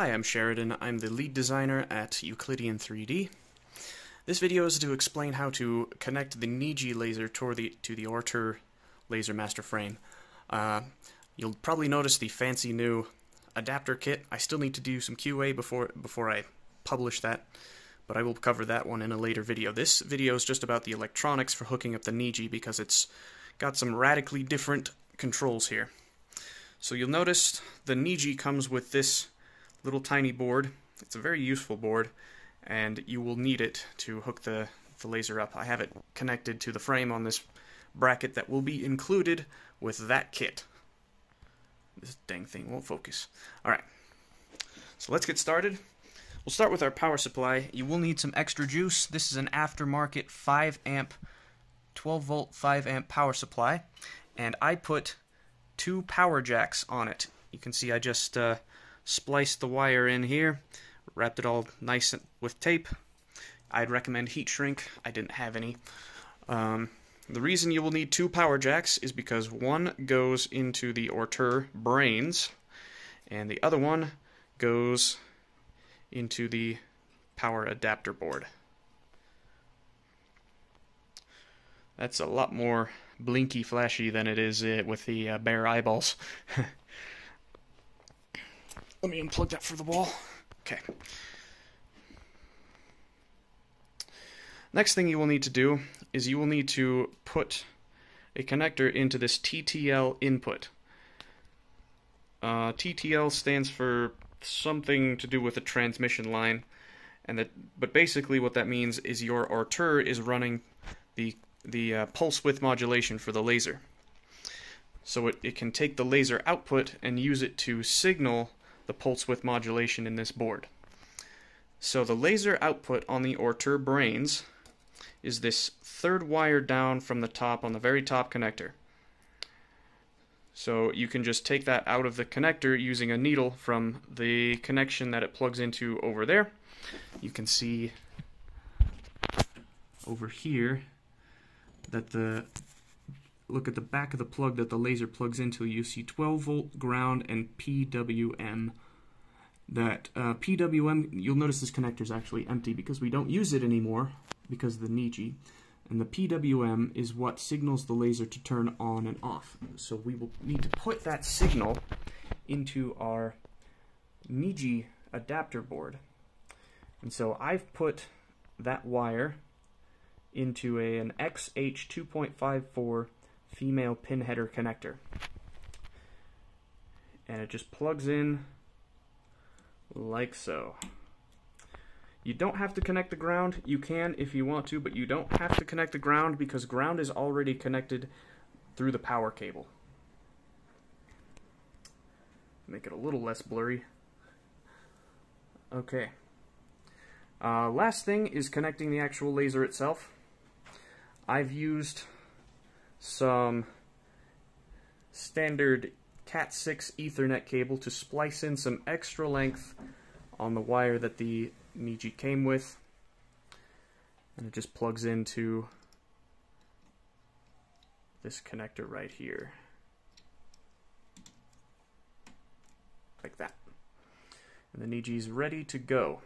Hi, I'm Shaeroden. I'm the lead designer at Euclidean 3D. This video is to explain how to connect the NEJE laser to the, to the Ortur laser master frame. Uh, you'll probably notice the fancy new adapter kit. I still need to do some QA before, before I publish that, but I will cover that one in a later video. This video is just about the electronics for hooking up the NEJE because it's got some radically different controls here. So you'll notice the NEJE comes with this little tiny board. It's a very useful board, and you will need it to hook the, the laser up. I have it connected to the frame on this bracket that will be included with that kit. This dang thing won't focus. Alright, so let's get started. We'll start with our power supply. You will need some extra juice. This is an aftermarket 5 amp, 12 volt 5 amp power supply, and I put two power jacks on it. You can see I just uh, spliced the wire in here, wrapped it all nice with tape. I'd recommend heat shrink. I didn't have any. Um, the reason you will need two power jacks is because one goes into the Ortur brains, and the other one goes into the power adapter board. That's a lot more blinky flashy than it is uh, with the uh, bare eyeballs. Let me unplug that for the wall. Okay. Next thing you will need to do is you will need to put a connector into this TTL input. Uh, TTL stands for something to do with a transmission line, and that, but basically what that means is your Ortur is running the the uh, pulse width modulation for the laser. So it, it can take the laser output and use it to signal the pulse width modulation in this board. So the laser output on the Ortur brains is this third wire down from the top on the very top connector. So you can just take that out of the connector using a needle from the connection that it plugs into over there. You can see over here that the look at the back of the plug that the laser plugs into. You see 12 volt ground and PWM. That uh, PWM, you'll notice this connector is actually empty because we don't use it anymore because of the NEJE. And the PWM is what signals the laser to turn on and off. So we will need to put that signal into our NEJE adapter board. And so I've put that wire into a, an XH 2.54 female pin header connector. And it just plugs in like so. You don't have to connect the ground. You can if you want to, but you don't have to connect the ground because ground is already connected through the power cable. Make it a little less blurry. Okay. Uh, last thing is connecting the actual laser itself. I've used some standard Cat6 Ethernet cable to splice in some extra length on the wire that the NEJE came with. And it just plugs into this connector right here. Like that. And the NEJE's ready to go.